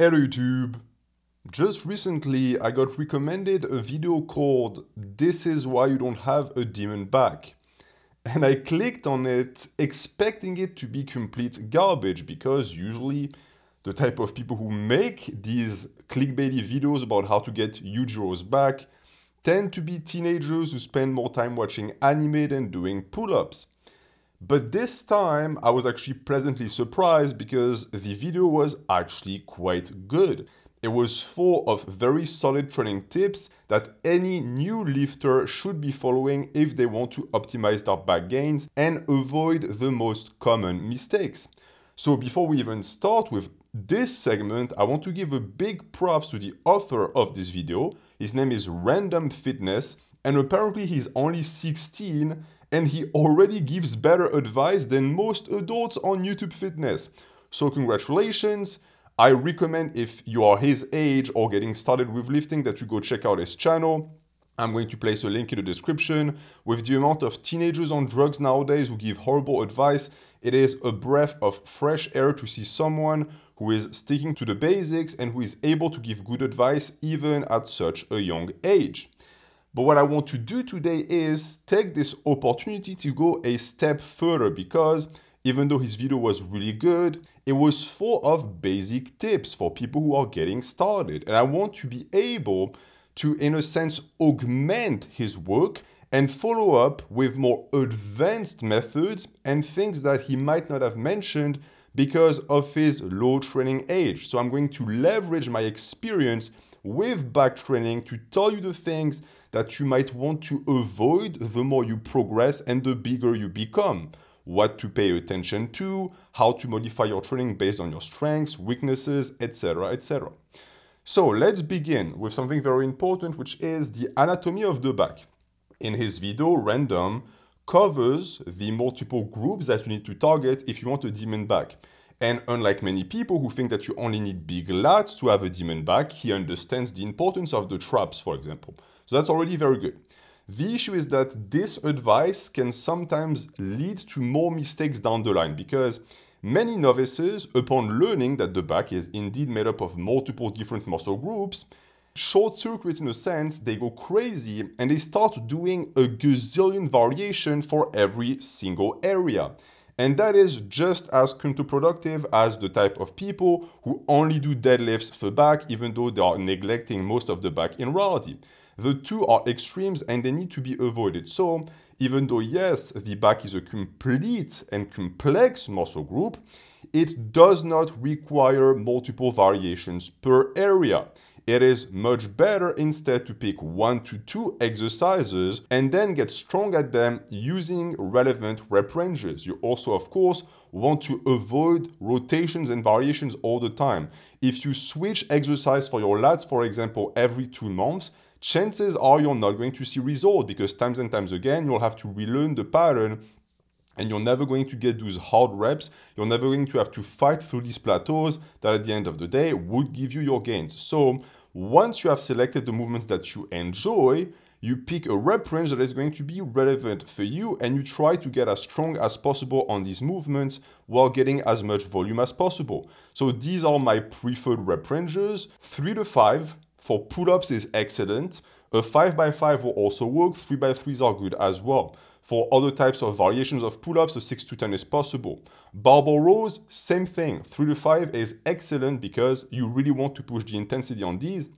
Hello YouTube! Just recently I got recommended a video called This is why you don't have a demon back. And I clicked on it expecting it to be complete garbage because usually the type of people who make these clickbaity videos about how to get Yujiro's back tend to be teenagers who spend more time watching anime than doing pull-ups. But this time I was actually pleasantly surprised because the video was actually quite good. It was full of very solid training tips that any new lifter should be following if they want to optimize their back gains and avoid the most common mistakes. So before we even start with this segment, I want to give a big props to the author of this video. His name is Randumb Fitness and apparently he's only 16 and he already gives better advice than most adults on YouTube Fitness. So congratulations. I recommend if you are his age or getting started with lifting that you go check out his channel. I'm going to place a link in the description. With the amount of teenagers on drugs nowadays who give horrible advice, it is a breath of fresh air to see someone who is sticking to the basics and who is able to give good advice even at such a young age. But what I want to do today is take this opportunity to go a step further because even though his video was really good, it was full of basic tips for people who are getting started. And I want to be able to, in a sense, augment his work and follow up with more advanced methods and things that he might not have mentioned because of his low training age. So I'm going to leverage my experience with back training to tell you the things that you might want to avoid the more you progress and the bigger you become. What to pay attention to, how to modify your training based on your strengths, weaknesses, etc. etc. So let's begin with something very important, which is the anatomy of the back. In his video, Randumb covers the multiple groups that you need to target if you want a demon back. And unlike many people who think that you only need big lats to have a demon back, he understands the importance of the traps, for example. So that's already very good. The issue is that this advice can sometimes lead to more mistakes down the line because many novices, upon learning that the back is indeed made up of multiple different muscle groups, short circuit in a sense, they go crazy and they start doing a gazillion variation for every single area. And that is just as counterproductive as the type of people who only do deadlifts for back even though they are neglecting most of the back in reality. The two are extremes and they need to be avoided. So even though yes, the back is a complete and complex muscle group, it does not require multiple variations per area. It is much better instead to pick one to two exercises and then get strong at them using relevant rep ranges. You also, of course, want to avoid rotations and variations all the time. If you switch exercise for your lats, for example, every two months, chances are you're not going to see results because times and times again, you'll have to relearn the pattern and you're never going to get those hard reps. You're never going to have to fight through these plateaus that at the end of the day would give you your gains. So once you have selected the movements that you enjoy, you pick a rep range that is going to be relevant for you and you try to get as strong as possible on these movements while getting as much volume as possible. So these are my preferred rep ranges. 3 to 5 for pull-ups is excellent. A 5x5 will also work, 3x3s are good as well. For other types of variations of pull-ups, a 6 to 10 is possible. Barbell rows, same thing. 3 to 5 is excellent because you really want to push the intensity on these,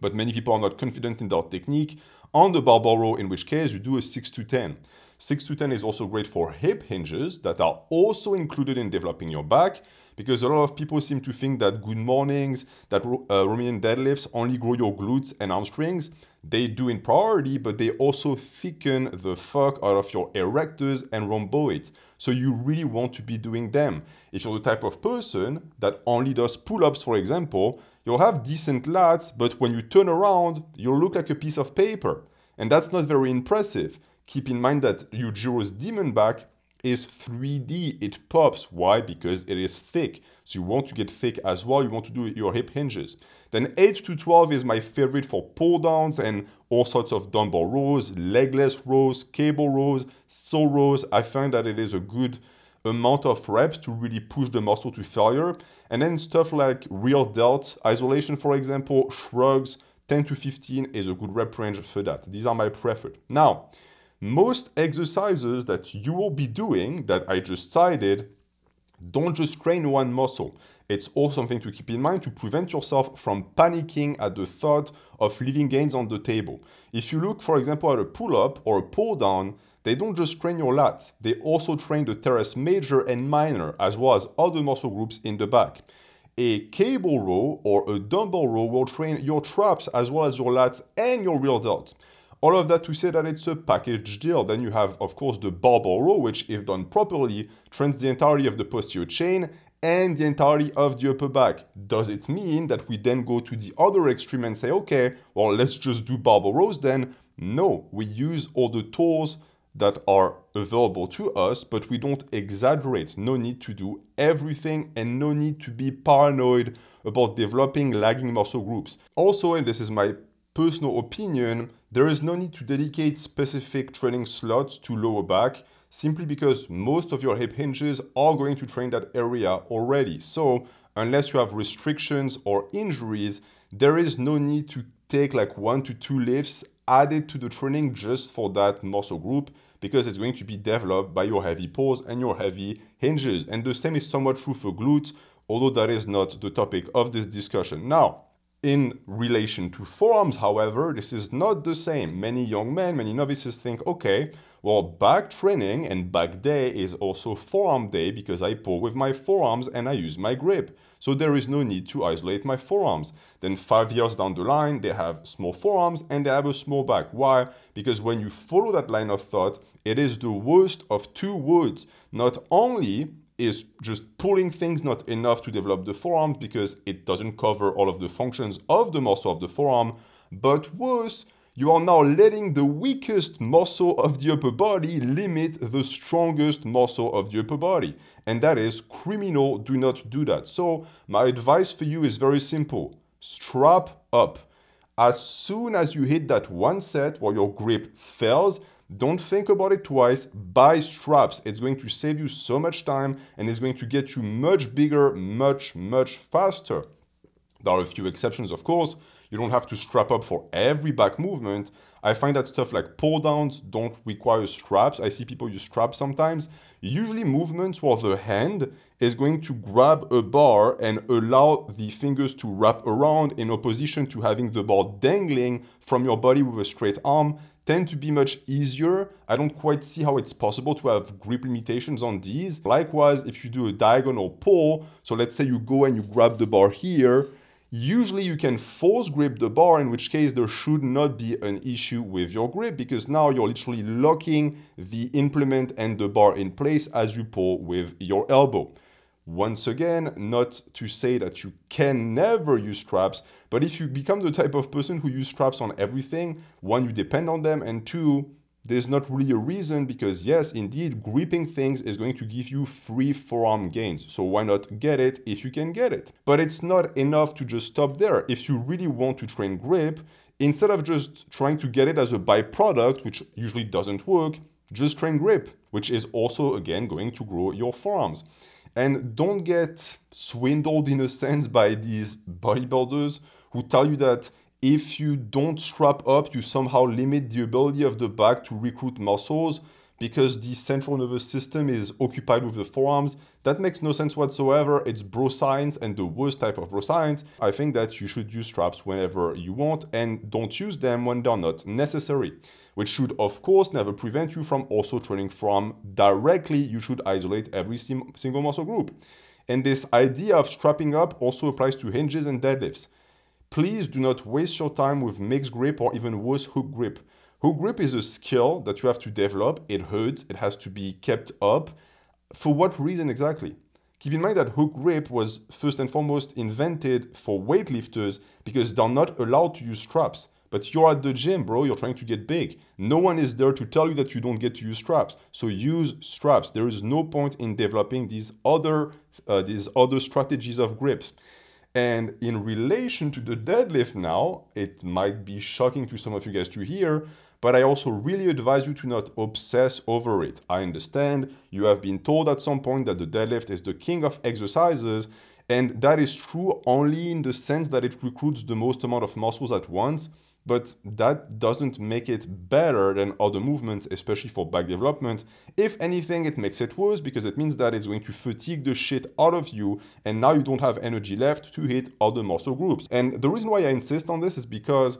but many people are not confident in their technique. On the barbell row, in which case you do a 6 to 10. 6 to 10 is also great for hip hinges that are also included in developing your back because a lot of people seem to think that good mornings, that uh, Romanian deadlifts only grow your glutes and hamstrings. They do in priority, but they also thicken the fuck out of your erectors and rhomboids. So you really want to be doing them. If you're the type of person that only does pull-ups, for example, you'll have decent lats, but when you turn around, you'll look like a piece of paper. And that's not very impressive. Keep in mind that Yujiro's demon back is 3D. It pops. Why? Because it is thick. So you want to get thick as well. You want to do your hip hinges. Then 8 to 12 is my favorite for pull downs and all sorts of dumbbell rows, legless rows, cable rows, sole rows. I find that it is a good amount of reps to really push the muscle to failure. And then stuff like rear delt isolation, for example, shrugs, 10 to 15 is a good rep range for that. These are my preferred. Now, most exercises that you will be doing that I just cited don't just train one muscle. It's also something to keep in mind to prevent yourself from panicking at the thought of leaving gains on the table. If you look, for example, at a pull up or a pull down, they don't just train your lats, they also train the teres major and minor, as well as other muscle groups in the back. A cable row or a dumbbell row will train your traps as well as your lats and your rear delts. All of that to say that it's a package deal. Then you have, of course, the barbell row, which, if done properly, trains the entirety of the posterior chain and the entirety of the upper back. Does it mean that we then go to the other extreme and say, okay, well, let's just do barbell rows then? No, we use all the tools that are available to us, but we don't exaggerate. No need to do everything and no need to be paranoid about developing lagging muscle groups. Also, and this is my personal opinion, there is no need to dedicate specific training slots to lower back simply because most of your hip hinges are going to train that area already. So unless you have restrictions or injuries, there is no need to take like one to two lifts added to the training just for that muscle group because it's going to be developed by your heavy pulls and your heavy hinges. And the same is somewhat true for glutes, although that is not the topic of this discussion. Now, in relation to forearms, however, this is not the same. Many young men, many novices think, okay, well, back training and back day is also forearm day because I pull with my forearms and I use my grip. So there is no need to isolate my forearms. Then five years down the line, they have small forearms and they have a small back. Why? Because when you follow that line of thought, it is the worst of two worlds. Not only is just pulling things not enough to develop the forearm because it doesn't cover all of the functions of the muscle of the forearm, but worse, you are now letting the weakest muscle of the upper body limit the strongest muscle of the upper body. And that is criminal. Do not do that. So, my advice for you is very simple strap up. As soon as you hit that one set where your grip fails, don't think about it twice. Buy straps. It's going to save you so much time and it's going to get you much bigger, much, much faster. There are a few exceptions, of course. You don't have to strap up for every back movement. I find that stuff like pull downs don't require straps. I see people use straps sometimes. Usually movements where the hand is going to grab a bar and allow the fingers to wrap around in opposition to having the bar dangling from your body with a straight arm tend to be much easier. I don't quite see how it's possible to have grip limitations on these. Likewise, if you do a diagonal pull, so let's say you go and you grab the bar here, usually you can force grip the bar, in which case there should not be an issue with your grip because now you're literally locking the implement and the bar in place as you pull with your elbow. Once again, not to say that you can never use straps, but if you become the type of person who use straps on everything, one, you depend on them, and two, there's not really a reason because yes, indeed, gripping things is going to give you free forearm gains. So why not get it if you can get it? But it's not enough to just stop there. If you really want to train grip, instead of just trying to get it as a byproduct, which usually doesn't work, just train grip, which is also again going to grow your forearms. And don't get swindled in a sense by these bodybuilders who tell you that if you don't strap up, you somehow limit the ability of the back to recruit muscles because the central nervous system is occupied with the forearms. That makes no sense whatsoever. It's bro science and the worst type of bro science. I think that you should use straps whenever you want and don't use them when they're not necessary which should of course never prevent you from also training from directly. You should isolate every single muscle group. And this idea of strapping up also applies to hinges and deadlifts. Please do not waste your time with mixed grip or even worse, hook grip. Hook grip is a skill that you have to develop. It hurts, it has to be kept up. For what reason exactly? Keep in mind that hook grip was first and foremost invented for weightlifters because they're not allowed to use straps. But you're at the gym, bro. You're trying to get big. No one is there to tell you that you don't get to use straps. So use straps. There is no point in developing these other uh, these other strategies of grips. And in relation to the deadlift now, it might be shocking to some of you guys to hear, but I also really advise you to not obsess over it. I understand you have been told at some point that the deadlift is the king of exercises, and that is true only in the sense that it recruits the most amount of muscles at once, but that doesn't make it better than other movements, especially for back development. If anything, it makes it worse because it means that it's going to fatigue the shit out of you, and now you don't have energy left to hit other muscle groups. And the reason why I insist on this is because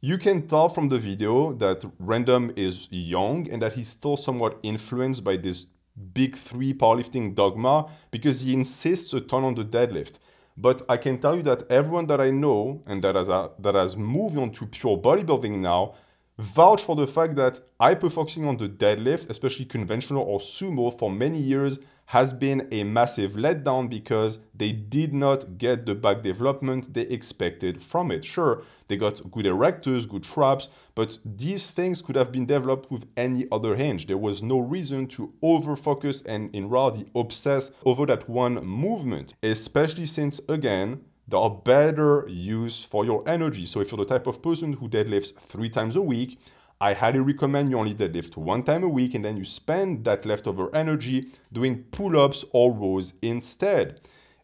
you can tell from the video that Randumb is young and that he's still somewhat influenced by this big three powerlifting dogma because he insists a ton on the deadlift. But I can tell you that everyone that I know and that has, uh, that has moved on to pure bodybuilding now vouch for the fact that hyper-focusing on the deadlift, especially conventional or sumo, for many years has been a massive letdown because they did not get the back development they expected from it. Sure, they got good erectors, good traps, but these things could have been developed with any other hinge. There was no reason to over-focus and in reality obsess over that one movement, especially since, again, there are better use for your energy. So if you're the type of person who deadlifts three times a week, I highly recommend you only deadlift one time a week and then you spend that leftover energy doing pull-ups or rows instead.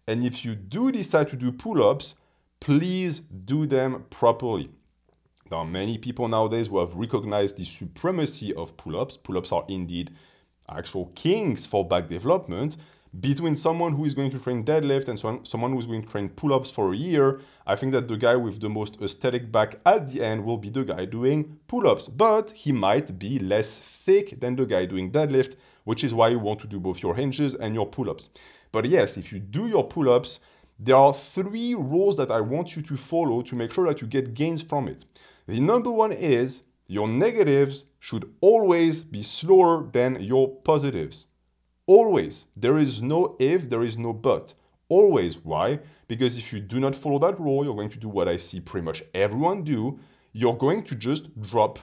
And if you do decide to do pull-ups, please do them properly. There are many people nowadays who have recognized the supremacy of pull-ups. Pull-ups are indeed actual kings for back development, between someone who is going to train deadlift and someone who is going to train pull-ups for a year, I think that the guy with the most aesthetic back at the end will be the guy doing pull-ups. But he might be less thick than the guy doing deadlift, which is why you want to do both your hinges and your pull-ups. But yes, if you do your pull-ups, there are three rules that I want you to follow to make sure that you get gains from it. The number one is your negatives should always be slower than your positives. Always. There is no if, there is no but. Always. Why? Because if you do not follow that rule, you're going to do what I see pretty much everyone do. You're going to just drop.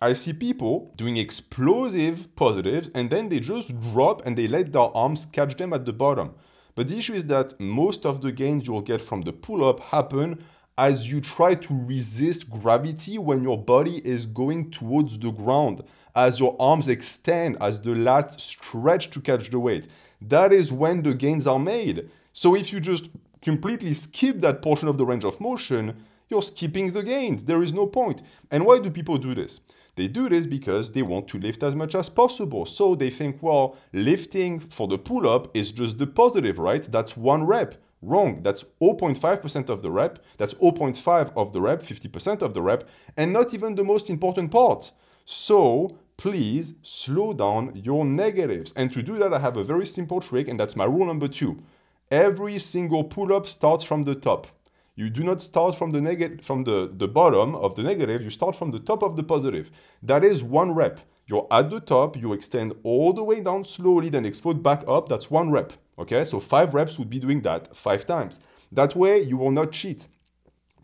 I see people doing explosive positives and then they just drop and they let their arms catch them at the bottom. But the issue is that most of the gains you'll get from the pull-up happen as you try to resist gravity when your body is going towards the ground, as your arms extend, as the lats stretch to catch the weight. That is when the gains are made. So if you just completely skip that portion of the range of motion, you're skipping the gains. There is no point. And why do people do this? They do this because they want to lift as much as possible. So they think, well, lifting for the pull up is just the positive, right? That's one rep. Wrong. That's 0.5% of the rep. That's 0.5 of the rep, 50% of the rep, and not even the most important part. So please slow down your negatives. And to do that, I have a very simple trick, and that's my rule number two. Every single pull-up starts from the top. You do not start from the negative from the, the bottom of the negative, you start from the top of the positive. That is one rep. You're at the top, you extend all the way down slowly, then explode back up. That's one rep. Okay, so five reps would be doing that five times. That way, you will not cheat.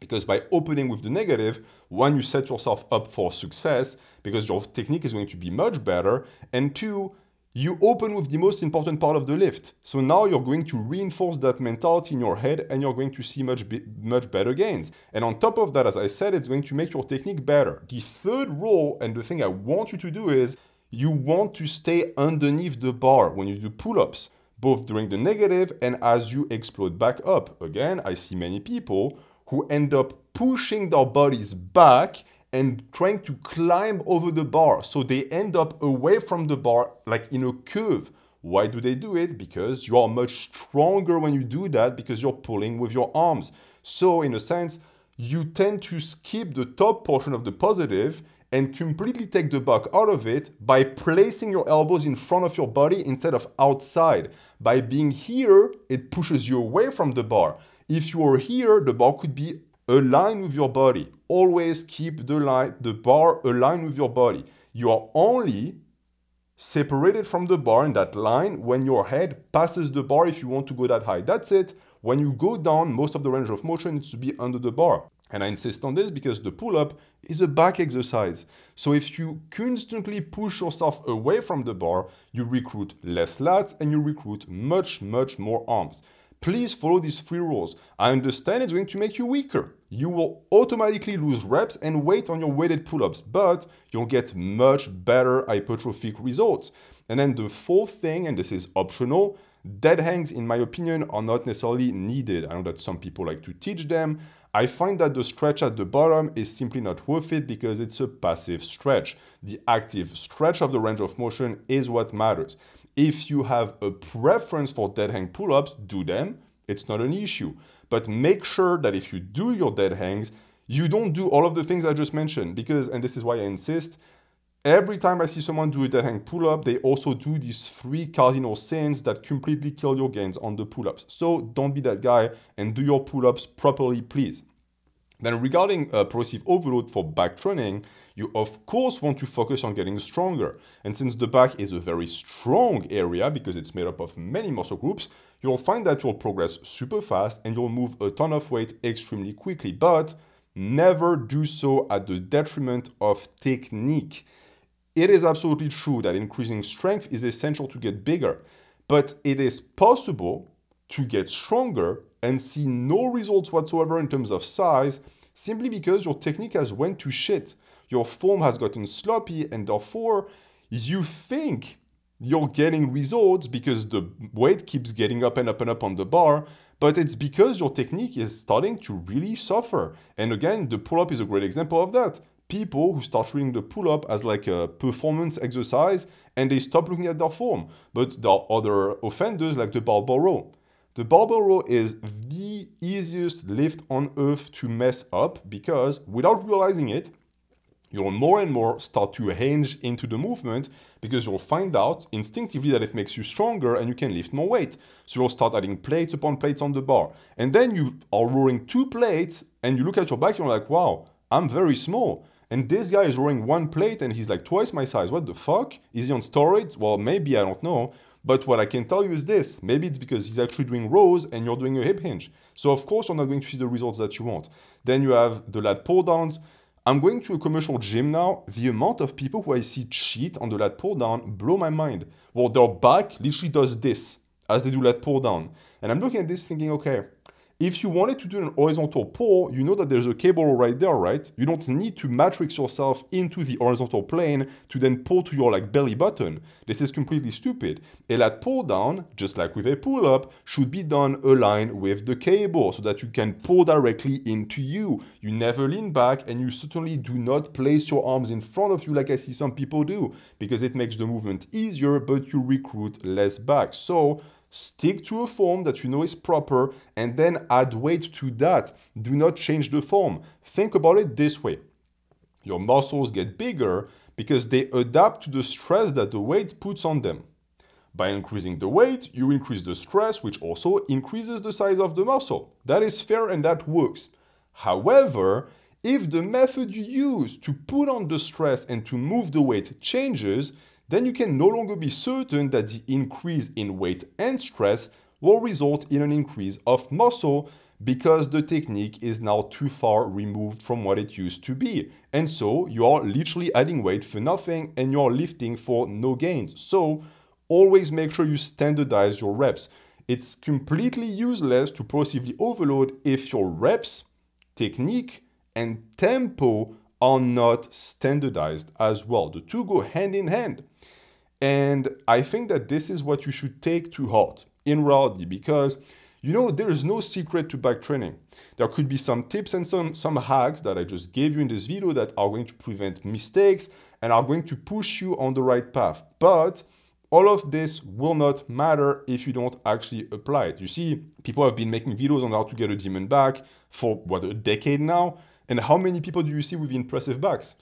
Because by opening with the negative, one, you set yourself up for success because your technique is going to be much better. And two, you open with the most important part of the lift. So now you're going to reinforce that mentality in your head and you're going to see much, much better gains. And on top of that, as I said, it's going to make your technique better. The third rule, and the thing I want you to do is, you want to stay underneath the bar when you do pull-ups both during the negative and as you explode back up. Again, I see many people who end up pushing their bodies back and trying to climb over the bar. So they end up away from the bar like in a curve. Why do they do it? Because you are much stronger when you do that because you're pulling with your arms. So in a sense, you tend to skip the top portion of the positive and completely take the back out of it by placing your elbows in front of your body instead of outside. By being here, it pushes you away from the bar. If you are here, the bar could be aligned with your body. Always keep the, line, the bar aligned with your body. You are only separated from the bar in that line when your head passes the bar if you want to go that high. That's it. When you go down, most of the range of motion needs to be under the bar. And I insist on this because the pull-up is a back exercise. So if you constantly push yourself away from the bar, you recruit less lats and you recruit much, much more arms. Please follow these three rules. I understand it's going to make you weaker. You will automatically lose reps and weight on your weighted pull-ups, but you'll get much better hypertrophic results. And then the fourth thing, and this is optional, dead hangs, in my opinion, are not necessarily needed. I know that some people like to teach them. I find that the stretch at the bottom is simply not worth it because it's a passive stretch. The active stretch of the range of motion is what matters. If you have a preference for dead hang pull-ups, do them. It's not an issue. But make sure that if you do your dead hangs, you don't do all of the things I just mentioned because, and this is why I insist, every time I see someone do a dead hang pull-up, they also do these three cardinal sins that completely kill your gains on the pull-ups. So don't be that guy and do your pull-ups properly, please. Then regarding uh, progressive overload for back training, you of course want to focus on getting stronger. And since the back is a very strong area because it's made up of many muscle groups, you'll find that you'll progress super fast and you'll move a ton of weight extremely quickly. But never do so at the detriment of technique. It is absolutely true that increasing strength is essential to get bigger, but it is possible to get stronger and see no results whatsoever in terms of size simply because your technique has went to shit. Your form has gotten sloppy and therefore you think you're getting results because the weight keeps getting up and up and up on the bar, but it's because your technique is starting to really suffer. And again, the pull-up is a great example of that. People who start treating the pull-up as like a performance exercise and they stop looking at their form. But there are other offenders like the barbell row. The barbell row is the easiest lift on earth to mess up because without realizing it, you'll more and more start to hinge into the movement because you'll find out instinctively that it makes you stronger and you can lift more weight. So you'll start adding plates upon plates on the bar. And then you are rowing two plates and you look at your back and you're like, wow, I'm very small. And this guy is rowing one plate and he's like twice my size. What the fuck? Is he on steroids? Well, maybe, I don't know. But what I can tell you is this, maybe it's because he's actually doing rows and you're doing a hip hinge. So of course you're not going to see the results that you want. Then you have the lat pull downs. I'm going to a commercial gym now. The amount of people who I see cheat on the lat pull down blow my mind. Well, their back literally does this as they do lat pull down. And I'm looking at this thinking, okay, if you wanted to do an horizontal pull, you know that there's a cable right there, right? You don't need to matrix yourself into the horizontal plane to then pull to your like belly button. This is completely stupid. A lat pull down, just like with a pull up, should be done aligned with the cable so that you can pull directly into you. You never lean back and you certainly do not place your arms in front of you like I see some people do because it makes the movement easier, but you recruit less back. So Stick to a form that you know is proper and then add weight to that. Do not change the form. Think about it this way. Your muscles get bigger because they adapt to the stress that the weight puts on them. By increasing the weight, you increase the stress, which also increases the size of the muscle. That is fair and that works. However, if the method you use to put on the stress and to move the weight changes, then you can no longer be certain that the increase in weight and stress will result in an increase of muscle because the technique is now too far removed from what it used to be. And so you are literally adding weight for nothing and you're lifting for no gains. So always make sure you standardize your reps. It's completely useless to progressively overload if your reps, technique, and tempo are not standardized as well. The two go hand in hand. And I think that this is what you should take to heart in reality because you know there is no secret to back training. There could be some tips and some, some hacks that I just gave you in this video that are going to prevent mistakes and are going to push you on the right path. But all of this will not matter if you don't actually apply it. You see, people have been making videos on how to get a demon back for what a decade now. And how many people do you see with impressive backs?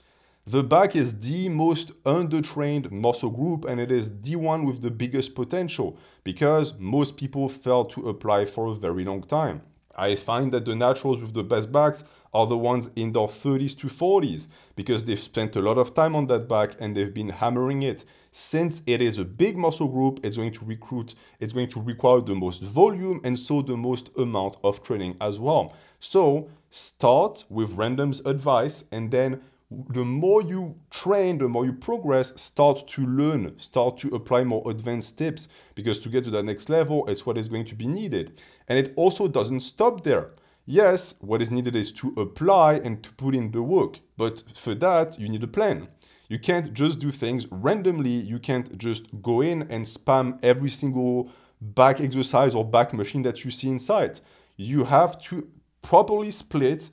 The back is the most undertrained muscle group and it is the one with the biggest potential because most people fail to apply for a very long time. I find that the naturals with the best backs are the ones in their 30s to 40s because they've spent a lot of time on that back and they've been hammering it. Since it is a big muscle group, it's going to recruit, it's going to require the most volume and so the most amount of training as well. So start with Randumb's advice and then the more you train, the more you progress, start to learn, start to apply more advanced tips, because to get to that next level, it's what is going to be needed. And it also doesn't stop there. Yes, what is needed is to apply and to put in the work, but for that, you need a plan. You can't just do things randomly. You can't just go in and spam every single back exercise or back machine that you see inside. You have to properly split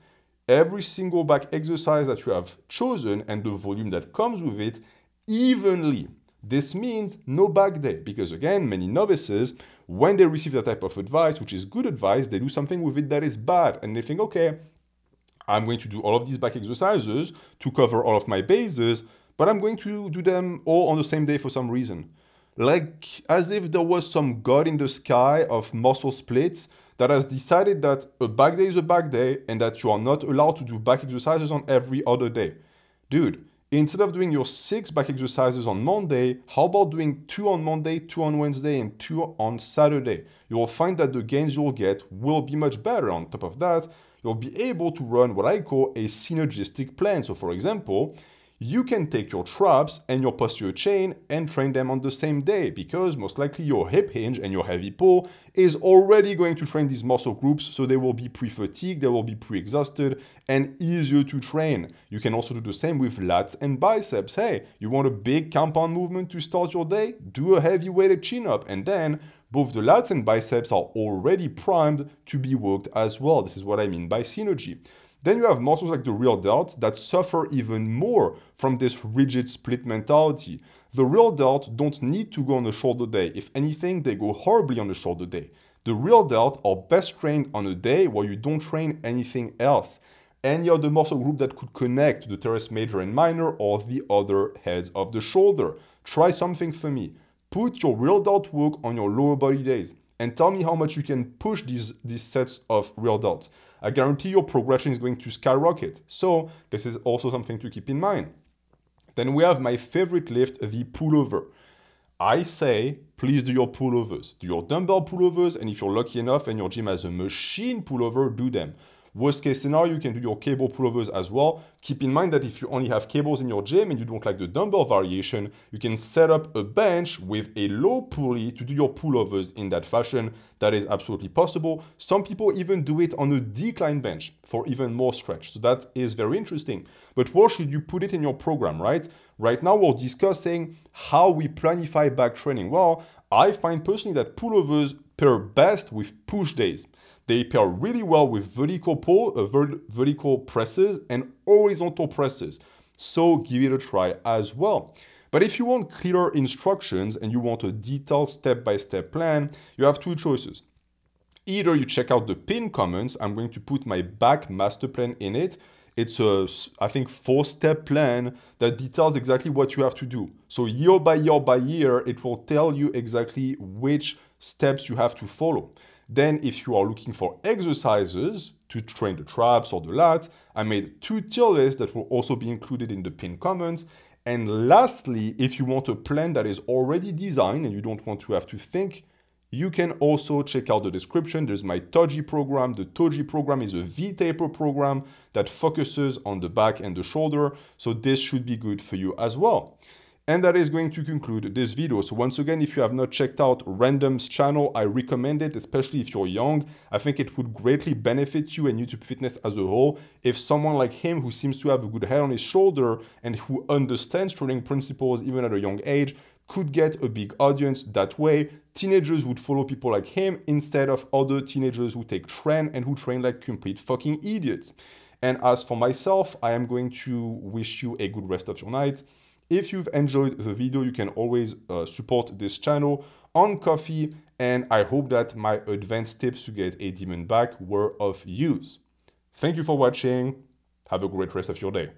every single back exercise that you have chosen and the volume that comes with it evenly. This means no back day because again, many novices, when they receive that type of advice, which is good advice, they do something with it that is bad and they think, okay, I'm going to do all of these back exercises to cover all of my bases, but I'm going to do them all on the same day for some reason. Like as if there was some god in the sky of muscle splits that has decided that a back day is a back day and that you are not allowed to do back exercises on every other day. Dude, instead of doing your six back exercises on Monday, how about doing two on Monday, two on Wednesday, and two on Saturday? You will find that the gains you'll get will be much better. On top of that, you'll be able to run what I call a synergistic plan. So for example, you can take your traps and your posterior chain and train them on the same day because most likely your hip hinge and your heavy pull is already going to train these muscle groups so they will be pre-fatigued, they will be pre-exhausted and easier to train. You can also do the same with lats and biceps. Hey, you want a big compound movement to start your day? Do a heavy weighted chin up and then both the lats and biceps are already primed to be worked as well. This is what I mean by synergy. Then you have muscles like the rear delts that suffer even more from this rigid split mentality. The rear delt don't need to go on a shoulder day. If anything, they go horribly on a shoulder day. The rear delt are best trained on a day where you don't train anything else. Any other muscle group that could connect to the teres major and minor or the other heads of the shoulder. Try something for me. Put your rear delt work on your lower body days and tell me how much you can push these, these sets of rear delts. I guarantee your progression is going to skyrocket. So this is also something to keep in mind. Then we have my favorite lift, the pullover. I say, please do your pullovers. Do your dumbbell pullovers, and if you're lucky enough and your gym has a machine pullover, do them. Worst case scenario, you can do your cable pullovers as well. Keep in mind that if you only have cables in your gym and you don't like the dumbbell variation, you can set up a bench with a low pulley to do your pullovers in that fashion. That is absolutely possible. Some people even do it on a decline bench for even more stretch. So that is very interesting. But where should you put it in your program, right? Right now, we're discussing how we planify back training. Well, I find personally that pullovers pair best with push days. They pair really well with vertical pull, uh, ver vertical presses and horizontal presses. So give it a try as well. But if you want clearer instructions and you want a detailed step-by-step -step plan, you have two choices. Either you check out the pin comments, I'm going to put my back master plan in it. It's a, I think, four-step plan that details exactly what you have to do. So year by year by year, it will tell you exactly which steps you have to follow. Then if you are looking for exercises to train the traps or the lats, I made two tier lists that will also be included in the pinned comments. And lastly, if you want a plan that is already designed and you don't want to have to think, you can also check out the description. There's my Toji program. The Toji program is a V-taper program that focuses on the back and the shoulder. So this should be good for you as well. And that is going to conclude this video. So once again, if you have not checked out Randumb's channel, I recommend it, especially if you're young. I think it would greatly benefit you and YouTube fitness as a whole if someone like him who seems to have a good head on his shoulder and who understands training principles even at a young age could get a big audience that way. Teenagers would follow people like him instead of other teenagers who take trend and who train like complete fucking idiots. And as for myself, I am going to wish you a good rest of your night. If you've enjoyed the video, you can always uh, support this channel on Ko-fi and I hope that my advanced tips to get a demon back were of use. Thank you for watching. Have a great rest of your day.